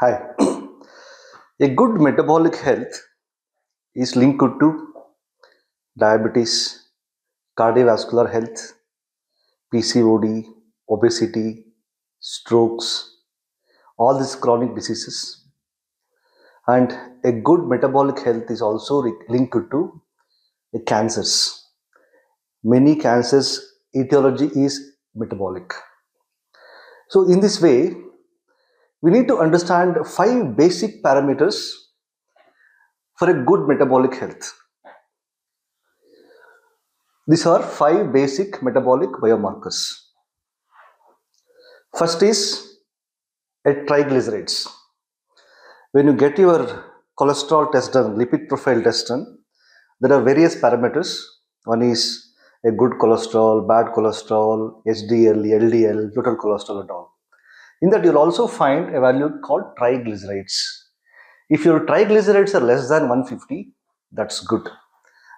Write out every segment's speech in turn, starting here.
Hi. A good metabolic health is linked to diabetes, cardiovascular health, PCOD, obesity, strokes, all these chronic diseases. And a good metabolic health is also linked to cancers. Many cancers etiology is metabolic. So in this way, we need to understand five basic parameters for a good metabolic health. These are five basic metabolic biomarkers. First is a triglycerides. When you get your cholesterol test done, lipid profile test done, there are various parameters. One is a good cholesterol, bad cholesterol, HDL, LDL, total cholesterol and all. In that you'll also find a value called triglycerides. If your triglycerides are less than 150, that's good.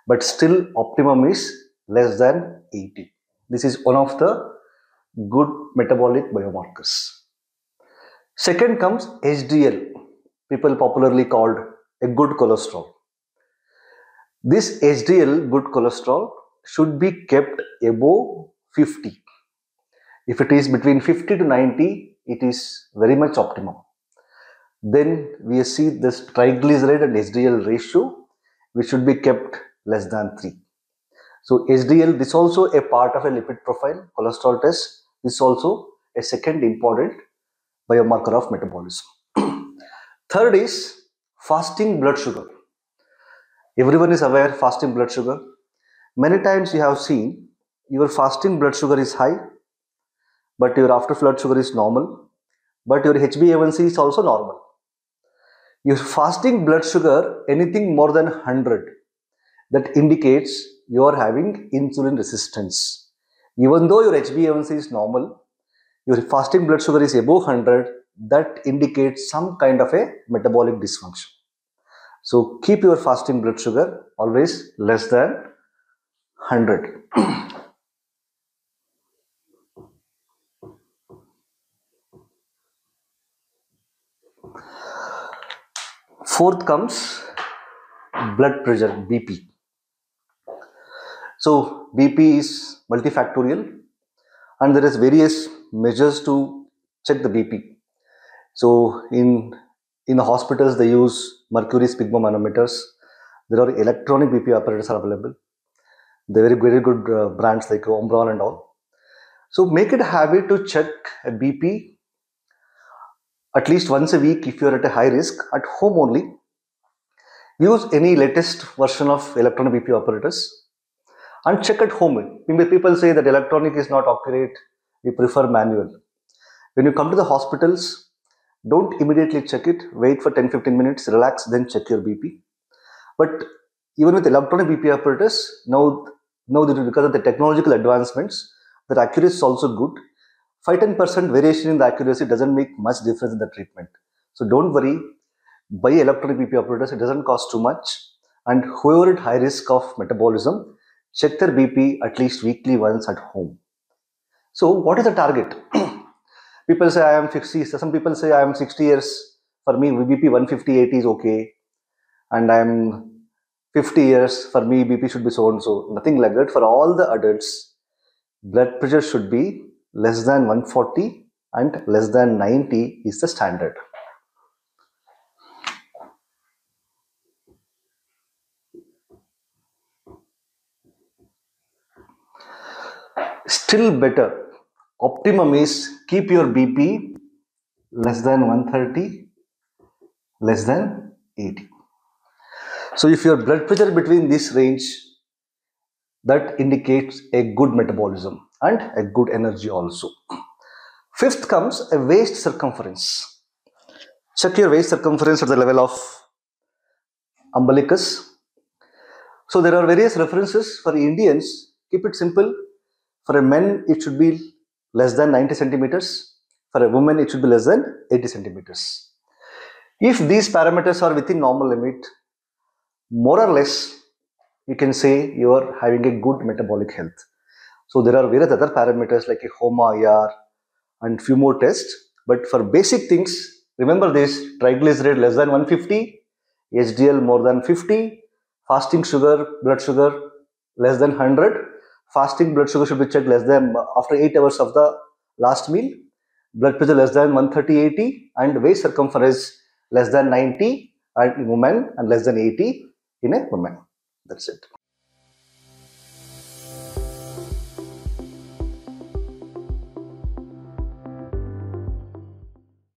But still optimum is less than 80. This is one of the good metabolic biomarkers. Second comes HDL, people popularly called a good cholesterol. This HDL, good cholesterol, should be kept above 50. If it is between 50 to 90, it is very much optimum. Then we see this triglyceride and HDL ratio, which should be kept less than 3. So HDL, this also a part of a lipid profile, cholesterol test. This is also a second important biomarker of metabolism. Third is fasting blood sugar. Everyone is aware fasting blood sugar. Many times you have seen your fasting blood sugar is high, but your after blood sugar is normal, but your HbA1c is also normal. Your fasting blood sugar anything more than 100 that indicates you are having insulin resistance. Even though your HbA1c is normal, your fasting blood sugar is above 100, that indicates some kind of a metabolic dysfunction. So keep your fasting blood sugar always less than 100. Fourth comes blood pressure, BP. So BP is multifactorial and there is various measures to check the BP. So in in the hospitals they use mercury sphygmomanometers. There are electronic BP apparatus are available. They're very very good uh, brands like Omron and all. So make it a habit to check a BP at least once a week if you are at a high risk at home only. Use any latest version of electronic BP apparatus and check at home. People say that electronic is not accurate, we prefer manual. When you come to the hospitals, don't immediately check it, wait for 10 15 minutes, relax, then check your BP. But even with electronic BP apparatus, now, now because of the technological advancements, the accuracy is also good. 5 10% variation in the accuracy doesn't make much difference in the treatment. So don't worry, buy electronic BP apparatus, it doesn't cost too much. And whoever at high risk of metabolism, check their BP at least weekly once at home. So, what is the target? people say I am 60, some people say I am 60 years. For me, BP 150 80 is okay. And I am 50 years. For me, BP should be so and so. Nothing like that. For all the adults, blood pressure should be less than 140 and less than 90 is the standard. Still better, optimum is keep your BP less than 130, less than 80. So if your blood pressure between this range, that indicates a good metabolism and a good energy also. Fifth comes a waist circumference. Check your waist circumference at the level of umbilicus. So there are various references for Indians. Keep it simple. For a man, it should be less than 90 centimeters. For a woman, it should be less than 80 centimeters. If these parameters are within normal limit, more or less, you can say you are having a good metabolic health. So there are various other parameters like a HOMA IR and few more tests. But for basic things, Remember this triglyceride less than 150, HDL more than 50, fasting sugar, blood sugar less than 100. Fasting blood sugar should be checked less than after 8 hours of the last meal. Blood pressure less than 130 80 and waist circumference less than 90 in women and less than 80 in a woman. That's it.